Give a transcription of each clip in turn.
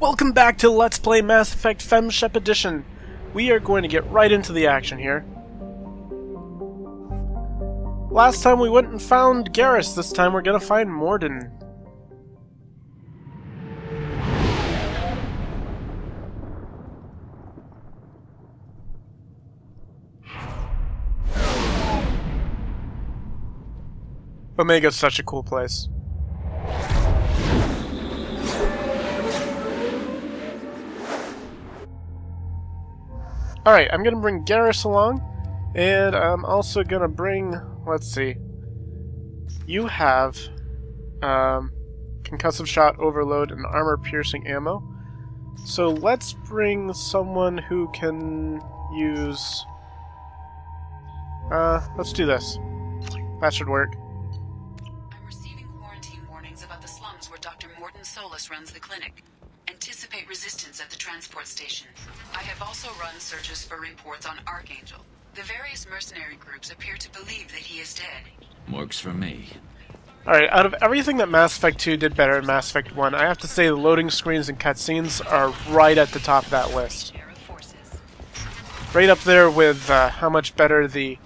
Welcome back to Let's Play Mass Effect FemShep Edition. We are going to get right into the action here. Last time we went and found Garrus, this time we're gonna find Mordin. Omega's such a cool place. Alright, I'm gonna bring Garrus along, and I'm also gonna bring, let's see, you have um, concussive shot, overload, and armor-piercing ammo. So let's bring someone who can use... Uh, let's do this. That should work. I'm receiving quarantine warnings about the slums where Dr. Mordin Solus runs the clinic. Anticipate resistance at the transport station. I have also run searches for reports on Archangel. The various mercenary groups appear to believe that he is dead. Works for me. Alright, out of everything that Mass Effect 2 did better than Mass Effect 1, I have to say the loading screens and cutscenes are right at the top of that list. Share of forces. Right up there with uh, how much better the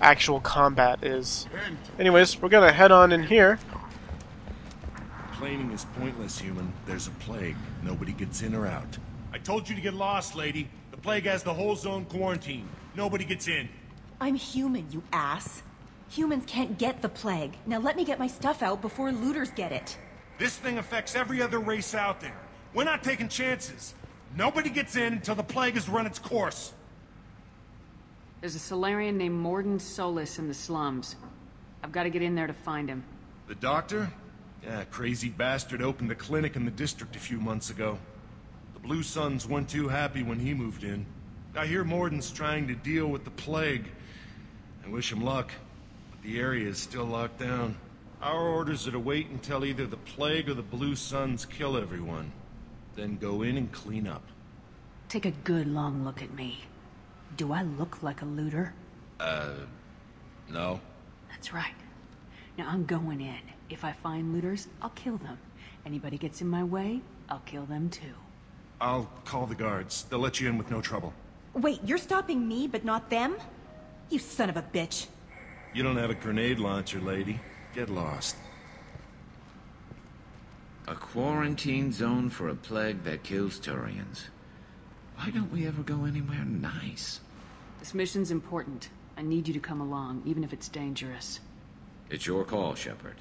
actual combat is. Anyways, we're gonna head on in here. Complaining is pointless, human. There's a plague. Nobody gets in or out. I told you to get lost, lady. The plague has the whole zone quarantined. Nobody gets in. I'm human, you ass. Humans can't get the plague. Now let me get my stuff out before looters get it. This thing affects every other race out there. We're not taking chances. Nobody gets in until the plague has run its course. There's a Salarian named Mordin Solus in the slums. I've got to get in there to find him. The doctor? Yeah, crazy bastard opened a clinic in the district a few months ago. The Blue Suns weren't too happy when he moved in. I hear Mordin's trying to deal with the plague. I wish him luck, but the area is still locked down. Our orders are to wait until either the plague or the Blue Suns kill everyone. Then go in and clean up. Take a good long look at me. Do I look like a looter? Uh, no? That's right. Now I'm going in. If I find looters, I'll kill them. Anybody gets in my way, I'll kill them too. I'll call the guards. They'll let you in with no trouble. Wait, you're stopping me, but not them? You son of a bitch. You don't have a grenade launcher, lady. Get lost. A quarantine zone for a plague that kills Turians. Why don't we ever go anywhere nice? This mission's important. I need you to come along, even if it's dangerous. It's your call, Shepard.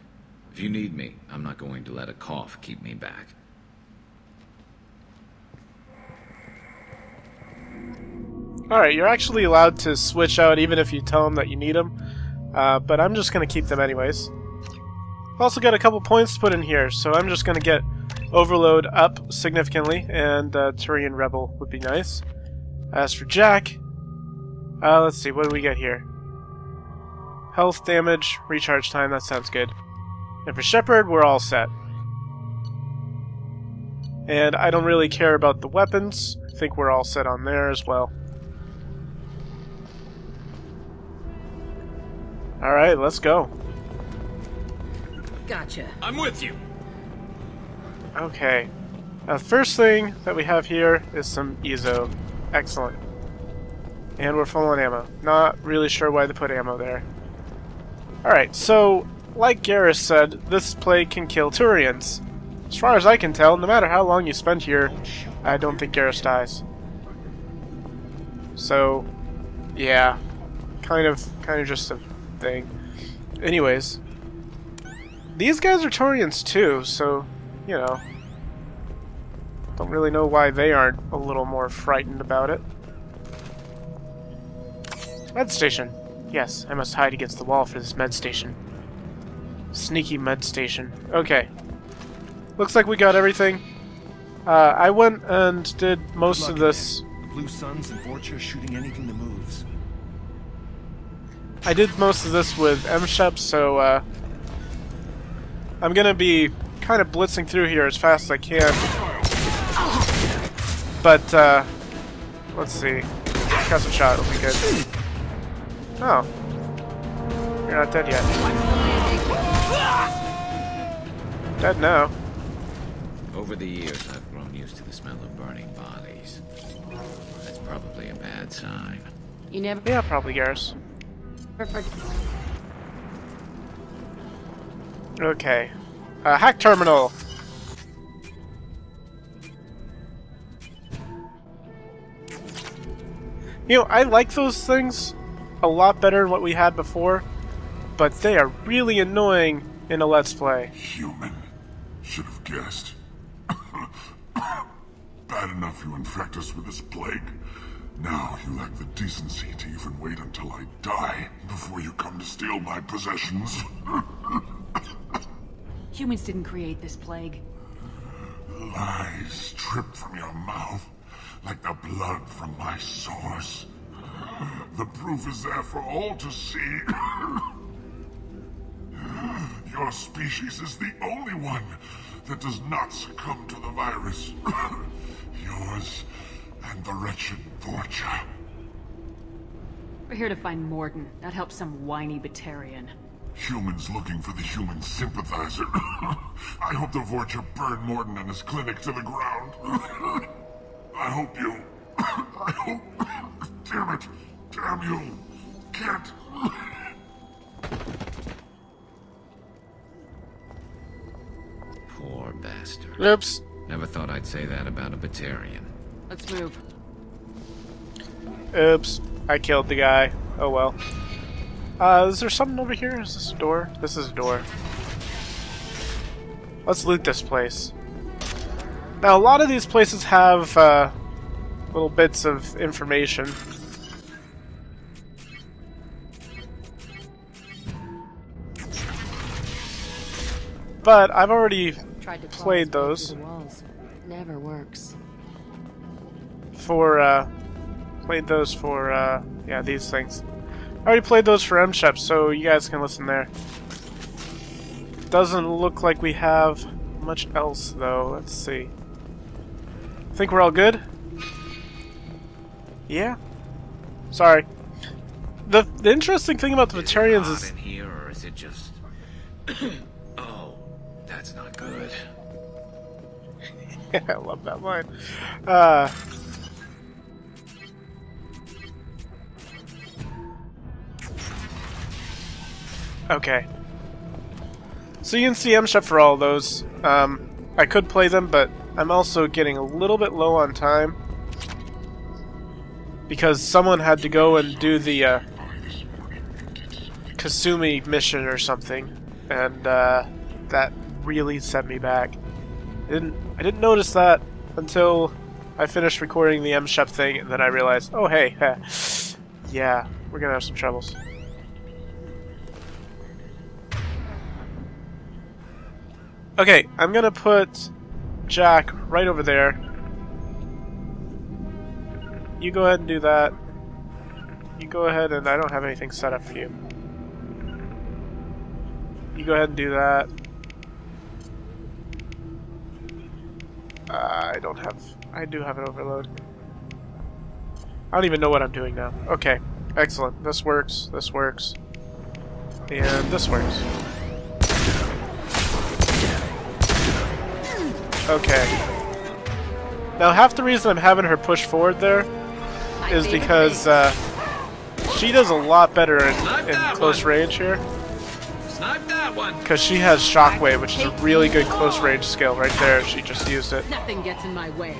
If you need me, I'm not going to let a cough keep me back. Alright, you're actually allowed to switch out even if you tell them that you need them, uh, but I'm just gonna keep them anyways. I've also got a couple points to put in here, so I'm just gonna get Overload up significantly, and uh, Turian Rebel would be nice. As for Jack, uh, let's see, what do we get here? Health damage, recharge time, that sounds good. And for Shepard, we're all set. And I don't really care about the weapons. I think we're all set on there as well. Alright, let's go. Gotcha. I'm with you. Okay. Now, the first thing that we have here is some Eezo. Excellent. And we're full on ammo. Not really sure why they put ammo there. Alright, so, like Garrus said, this plague can kill Turians. As far as I can tell, no matter how long you spend here, I don't think Garrus dies. So, yeah. Kind of, kind of just a thing. Anyways. These guys are Turians too, so, you know. Don't really know why they aren't a little more frightened about it. Med station. Yes, I must hide against the wall for this med station. Sneaky med station. Okay. Looks like we got everything. Uh, I went and did most of this. Blue Suns and Vorcha shooting anything that moves. I did most of this with MShep, so uh, I'm gonna be kind of blitzing through here as fast as I can. But uh, let's see, concussive shot will be good. Oh, you're not dead yet. Dead now. Over the years, I've grown used to the smell of burning bodies. That's probably a bad sign. You never Yeah, probably Garrus. forget. Okay. Uh, hack terminal. You know, I like those things a lot better than what we had before, but they are really annoying in a Let's Play. Human. Should have guessed. Bad enough you infect us with this plague. Now you lack the decency to even wait until I die before you come to steal my possessions. Humans didn't create this plague. Lies drip from your mouth like the blood from my sores. The proof is there for all to see. Your species is the only one that does not succumb to the virus. Yours and the wretched Vorcha. We're here to find Mordin, not help some whiny Batarian. Humans looking for the human sympathizer. I hope the Vorcha burn Mordin and his clinic to the ground. I hope you... I hope... Damn it! Damn you! Can't... Poor bastard. Oops. Never thought I'd say that about a Batarian. Let's move. Oops. I killed the guy. Oh well. Uh, is there something over here? Is this a door? This is a door. Let's loot this place. Now, a lot of these places have uh, little bits of information. But I've already Tried to Played those. walls. Never works. for uh, played those for uh, yeah these things. I already played those for M Shep, so you guys can listen there. Doesn't look like we have much else though. Let's see. Think we're all good? Yeah. Sorry. The the interesting thing about the Batarians is here, or is I love that line. Uh, okay. So you can see Shep for all those. Um, I could play them, but I'm also getting a little bit low on time. Because someone had to go and do the uh, Kasumi mission or something. And uh, that really set me back. I didn't I didn't notice that until I finished recording the M Shep thing, and then I realized, oh hey, heh, yeah, we're gonna have some troubles. Okay, I'm gonna put Jack right over there. You go ahead and do that. You go ahead and I don't have anything set up for you. You go ahead and do that. Uh, I don't have... I do have an overload. I don't even know what I'm doing now. Okay, excellent. This works, this works. And this works. Okay. Now, half the reason I'm having her push forward there is because uh, she does a lot better in, in close range here. That one. Because she has Shockwave, which is a really good close range skill right there. She just used it. Nothing gets in my way.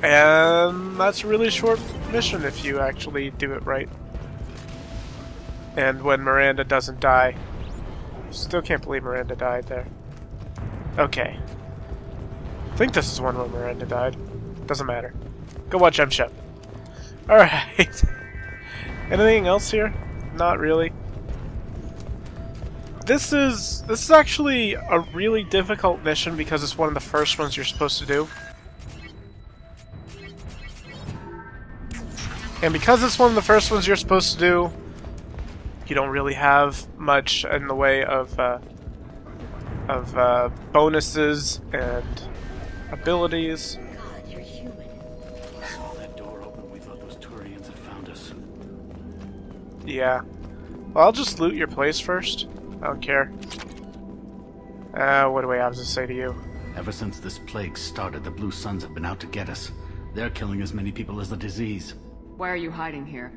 And that's a really short mission if you actually do it right. And when Miranda doesn't die. Still can't believe Miranda died there. Okay. I think this is one where Miranda died. Doesn't matter. Go watch M Shep. Alright. Anything else here? Not really. This is this is actually a really difficult mission because it's one of the first ones you're supposed to do. And because it's one of the first ones you're supposed to do, you don't really have much in the way of uh, of uh, bonuses and abilities. Yeah. Well, I'll just loot your place first. I don't care. Uh, what do I have to say to you? Ever since this plague started, the Blue Suns have been out to get us. They're killing as many people as the disease. Why are you hiding here?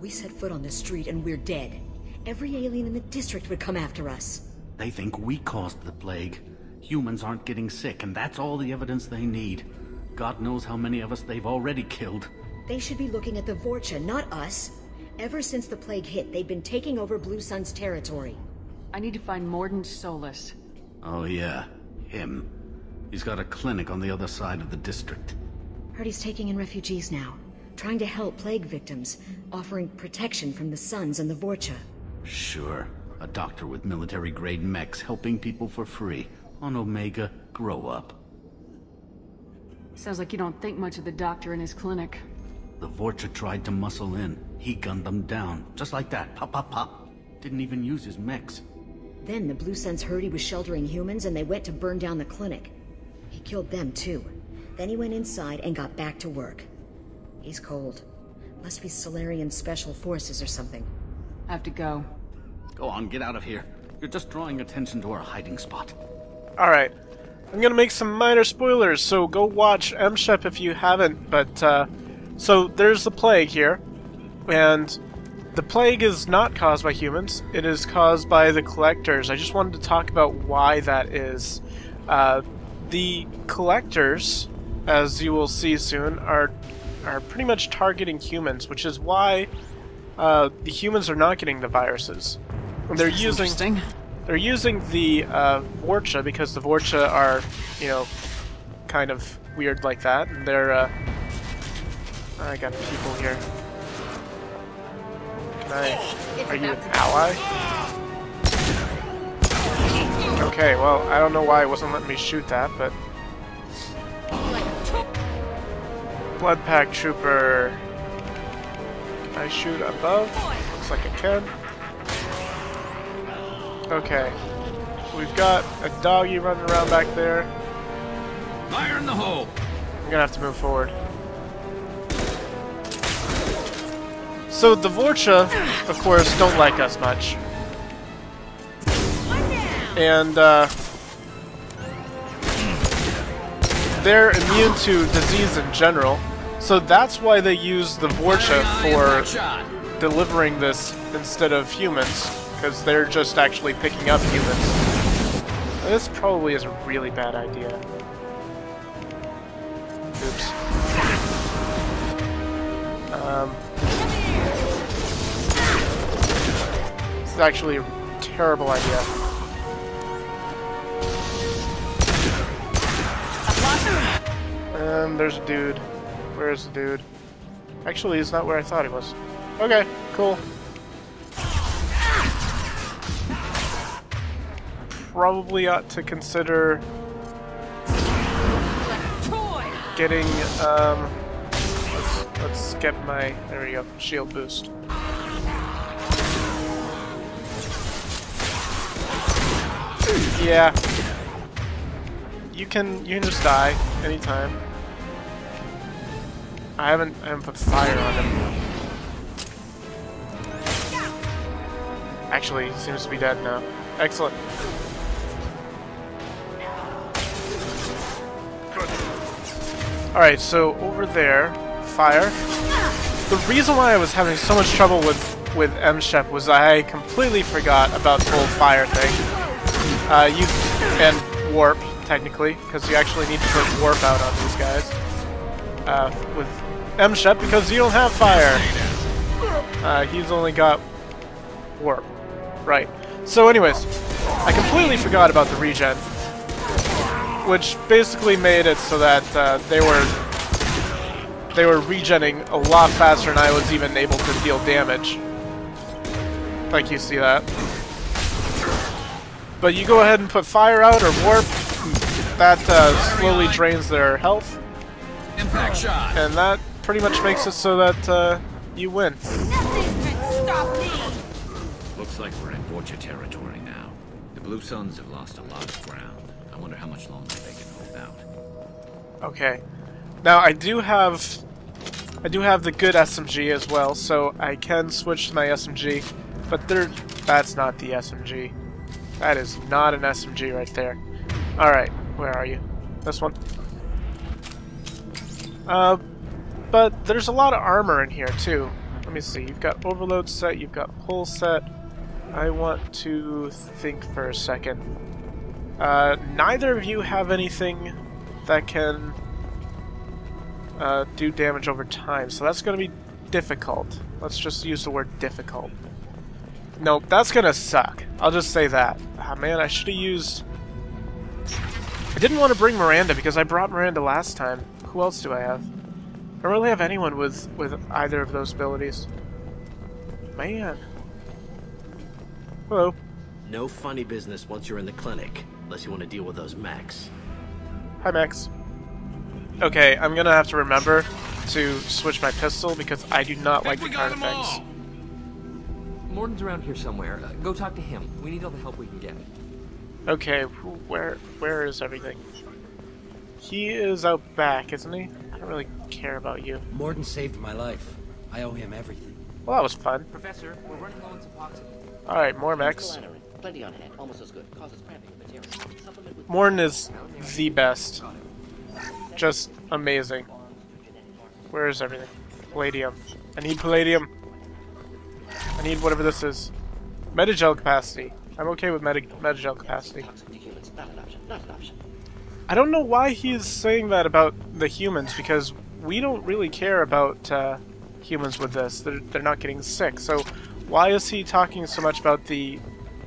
We set foot on the street and we're dead. Every alien in the district would come after us. They think we caused the plague. Humans aren't getting sick, and that's all the evidence they need. God knows how many of us they've already killed. They should be looking at the Vorcha, not us. Ever since the plague hit, they've been taking over Blue Sun's territory. I need to find Mordin Solus. Oh yeah, him. He's got a clinic on the other side of the district. Heard he's taking in refugees now, trying to help plague victims, offering protection from the Suns and the Vorcha. Sure. A doctor with military-grade mechs helping people for free. On Omega, grow up. Sounds like you don't think much of the doctor and his clinic. The Vorcha tried to muscle in. He gunned them down. Just like that. Pop, pop, pop. Didn't even use his mechs. Then the Blue Suns heard he was sheltering humans and they went to burn down the clinic. He killed them too. Then he went inside and got back to work. He's cold. Must be Salarian Special Forces or something. I Have to go. Go on, get out of here. You're just drawing attention to our hiding spot. Alright. I'm gonna make some minor spoilers, so go watch M-Shep if you haven't, but, uh, so there's the plague here, and the plague is not caused by humans, it is caused by the collectors. I just wanted to talk about why that is. Uh, the collectors, as you will see soon, are are pretty much targeting humans, which is why uh, the humans are not getting the viruses. And they're using Interesting. they're using the uh, Vorcha because the Vorcha are, you know, kind of weird like that, and they're. Uh, I got people here. Can I? Are you an ally? Okay, well, I don't know why it wasn't letting me shoot that, but. Blood Pack Trooper. Can I shoot above? Looks like I can. Okay. We've got a doggy running around back there. Fire in the hole! I'm gonna have to move forward. So the Vorcha, of course, don't like us much. And, uh... They're immune to disease in general, so that's why they use the Vorcha for delivering this instead of humans, because they're just actually picking up humans. This probably is a really bad idea. Oops. Um, actually a terrible idea. And there's a dude. Where is the dude? Actually, he's not where I thought he was. Okay, cool. Probably ought to consider getting, um, let's, let's get my, there we go, shield boost. Yeah. You can, you can just die anytime. I haven't, I haven't put fire on him. Actually, seems to be dead now. Excellent. Alright, so over there, fire. The reason why I was having so much trouble with, with M-Shep was I completely forgot about the whole fire thing. Uh, you, and warp, technically, because you actually need to put warp out on these guys. Uh, with M-Shep, because you don't have fire. Uh, he's only got warp. Right. So anyways, I completely forgot about the regen which basically made it so that uh, they were they were regenning a lot faster than I was even able to deal damage. Like you see that. But you go ahead and put fire out or warp, that uh, slowly drains their health, Impact shot! and that pretty much makes it so that uh, you win. Looks like we're in Vorcha territory now. The Blue Suns have lost a lot of ground. I wonder how much longer they can hold out. Okay. Now I do have I do have the good SMG as well, so I can switch to my SMG, but there that's not the SMG. That is not an SMG right there. Alright, where are you? This one. Uh, but there's a lot of armor in here too. Let me see. You've got overload set, you've got pull set. I want to think for a second. Uh, neither of you have anything that can uh, do damage over time, so that's going to be difficult. Let's just use the word difficult. Nope, that's going to suck. I'll just say that. Ah, man, I should have used... I didn't want to bring Miranda because I brought Miranda last time. Who else do I have? I don't really have anyone with, with either of those abilities. Man. Hello. No funny business once you're in the clinic, unless you want to deal with those mechs. Hi, Max. Okay, I'm gonna have to remember to switch my pistol because I do not like the Carnifex. Mordin's around here somewhere. Uh, go talk to him. We need all the help we can get. Okay, where where is everything? He is out back, isn't he? I don't really care about you. Morden saved my life. I owe him everything. Well, that was fun. Professor, we're running low on epoxy. Alright, more mechs. Plenty on hand, almost as good. Causes cramping of material. Supplement Morton is the best. Just amazing. Where is everything? Palladium. I need palladium. I need whatever this is. Medi-gel capacity. I'm okay with meta medi-gel capacity. toxic to humans. Not an option. Not an option. I don't know why he's saying that about the humans, because we don't really care about uh, humans with this. They're, they're not getting sick. So why is he talking so much about the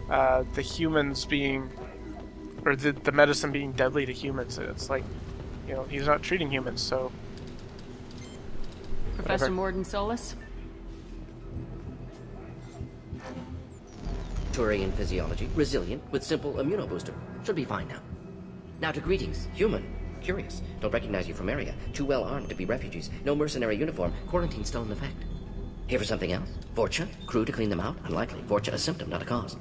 uh, the humans being, or the, the medicine being deadly to humans? It's like, you know, he's not treating humans, so... Professor Whatever. Mordin Solus? Turian physiology, resilient, with simple immunobooster. Should be fine now. Now to greetings, human. Curious. Don't recognize you from area. Too well armed to be refugees. No mercenary uniform. Quarantine still in effect. Here for something else? Vorcha? Crew to clean them out? Unlikely. Vorcha a symptom, not a cause.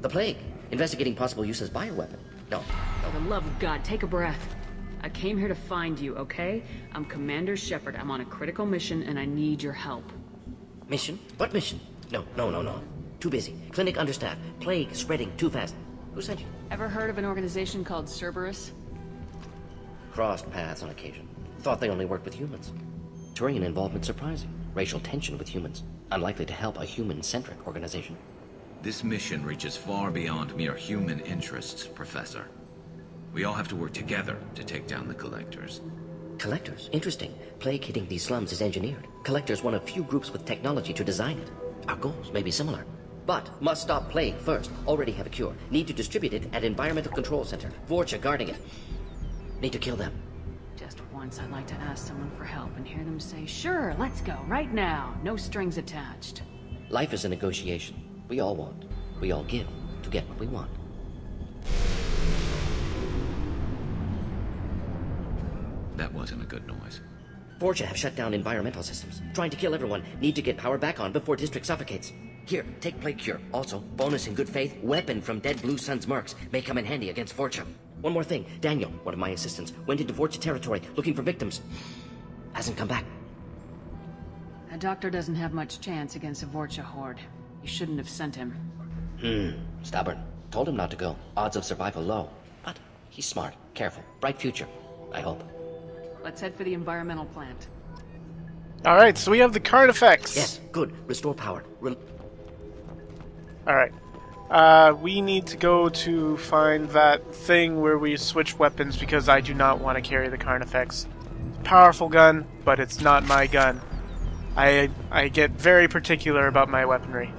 The plague. Investigating possible use as bioweapon. No. For the love of God, take a breath. I came here to find you, okay? I'm Commander Shepard. I'm on a critical mission and I need your help. Mission? What mission? No, no, no, no. Too busy. Clinic understaffed. Plague spreading too fast. Who sent you? Ever heard of an organization called Cerberus? Crossed paths on occasion. Thought they only worked with humans. Turian involvement surprising. Racial tension with humans. Unlikely to help a human-centric organization. This mission reaches far beyond mere human interests, Professor. We all have to work together to take down the Collectors. Collectors? Interesting. Plague hitting these slums is engineered. Collectors one of few groups with technology to design it. Our goals may be similar. But must stop playing first. Already have a cure. Need to distribute it at Environmental Control Center. Vorcha guarding it. Need to kill them. Just once I'd like to ask someone for help and hear them say, sure, let's go, right now. No strings attached. Life is a negotiation. We all want. We all give to get what we want. That wasn't a good noise. Vorcha have shut down environmental systems. Trying to kill everyone. Need to get power back on before district suffocates. Here, take plague cure. Also, bonus in good faith, weapon from dead Blue Sun's mercs. May come in handy against Vorcha. One more thing. Daniel, one of my assistants, went into Vorcha territory looking for victims. Hasn't come back. A doctor doesn't have much chance against a Vorcha horde. You shouldn't have sent him. Hmm, stubborn. Told him not to go. Odds of survival low. But he's smart, careful, bright future. I hope. Let's head for the environmental plant. Alright, so we have the Carnifex. Yes, good. Restore power. Re Alright. Uh, we need to go to find that thing where we switch weapons because I do not want to carry the Carnifex. Powerful gun, but it's not my gun. I I get very particular about my weaponry.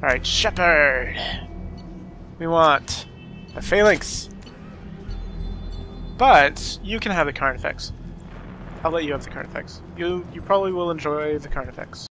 Alright, Shepard! We want a Phalanx. But you can have the Carnifex. I'll let you have the Carnifex. You you probably will enjoy the Carnifex.